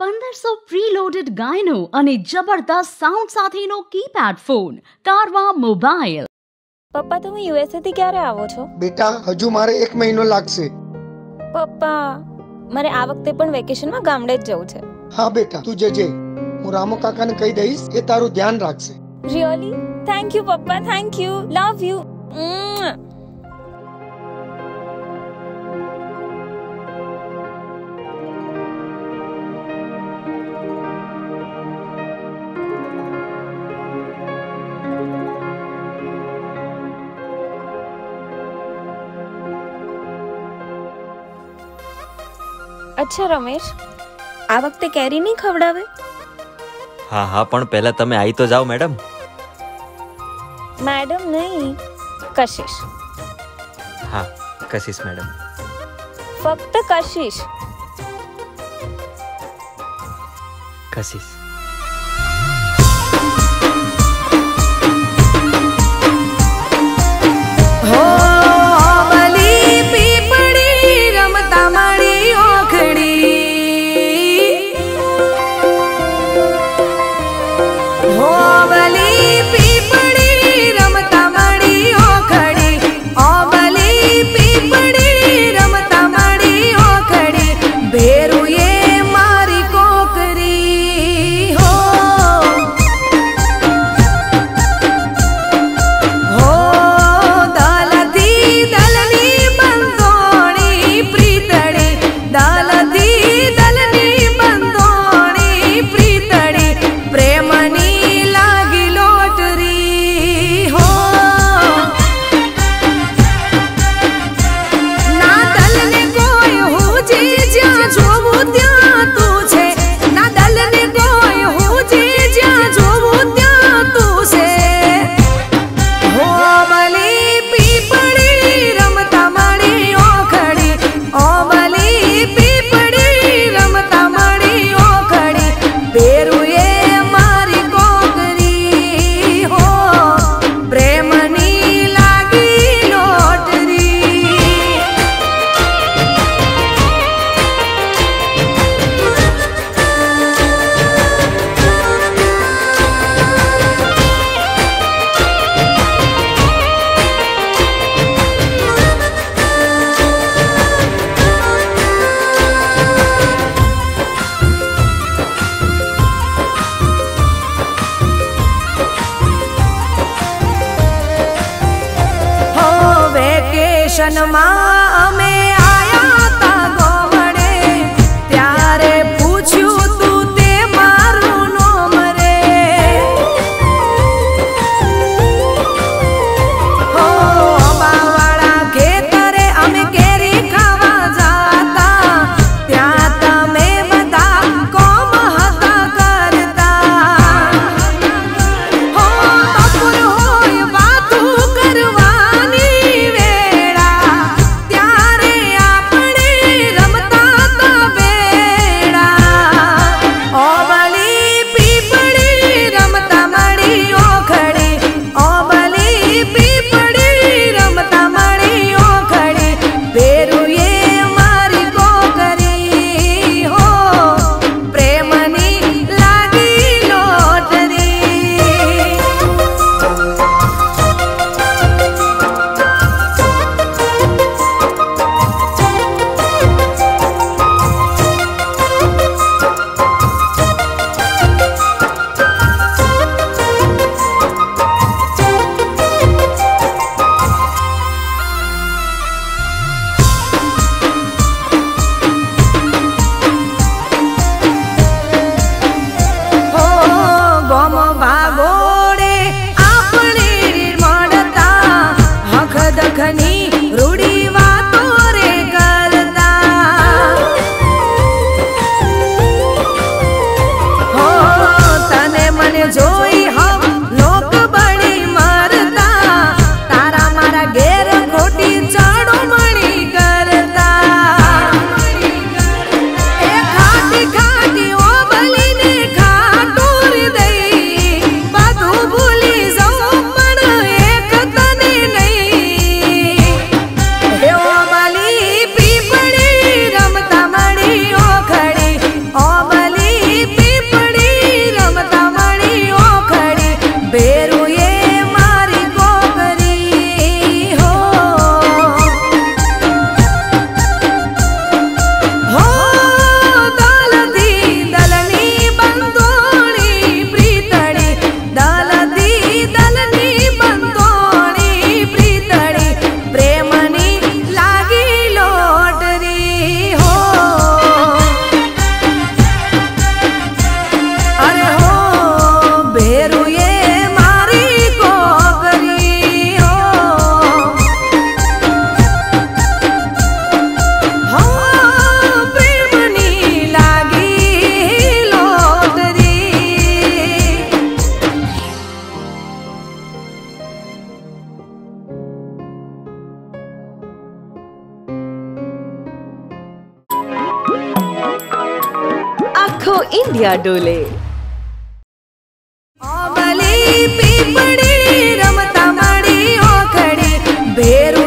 પંદરસો પ્રીલોડેડ ગાયનો અને જબરદસ્ત સાઉન્ડ સાથેનો કીપેડ ફોન કારવા મોબાઈલ પપ્પા તમે યુએસએ થી ક્યારે આવો છો? બેટા હજુ મારે એક મહિનો લાગશે. પપ્પા મારે આ વખતે પણ વેકેશનમાં ગામડે જ જવું છે. હા બેટા તું જજે. હું રામો કાકાને કહી દઈશ એ તારું ધ્યાન રાખશે. રિયલી થેન્ક યુ પપ્પા થેન્ક યુ લવ યુ અચ્છા રમેશ. આ વખતે કેરી નહીં ખવડાવે? હા હા પણ પહેલા તમે આવી તો જાઓ મેડમ. મેડમ નહીં. કશિશ. હા કશિશ મેડમ. ફક્ત કશિશ. કશીશ. વેકેશનમાં અમે ઇન્ડિયા ડોલે પીપડી રમતા મળી ઓખડી ભેર